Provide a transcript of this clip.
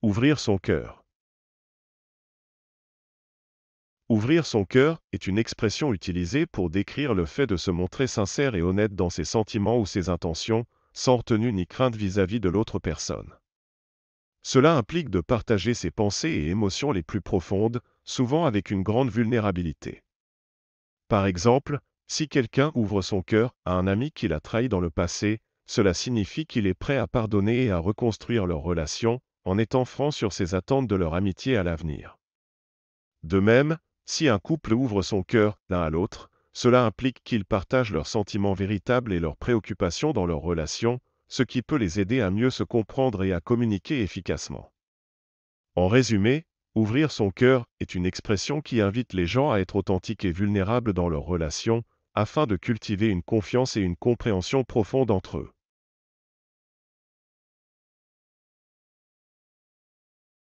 Ouvrir son cœur. Ouvrir son cœur est une expression utilisée pour décrire le fait de se montrer sincère et honnête dans ses sentiments ou ses intentions, sans retenue ni crainte vis-à-vis de l'autre personne. Cela implique de partager ses pensées et émotions les plus profondes, souvent avec une grande vulnérabilité. Par exemple, si quelqu'un ouvre son cœur à un ami qu'il a trahi dans le passé, cela signifie qu'il est prêt à pardonner et à reconstruire leur relation, en étant franc sur ses attentes de leur amitié à l'avenir. De même, si un couple ouvre son cœur l'un à l'autre, cela implique qu'ils partagent leurs sentiments véritables et leurs préoccupations dans leur relation, ce qui peut les aider à mieux se comprendre et à communiquer efficacement. En résumé, ouvrir son cœur est une expression qui invite les gens à être authentiques et vulnérables dans leurs relations, afin de cultiver une confiance et une compréhension profonde entre eux.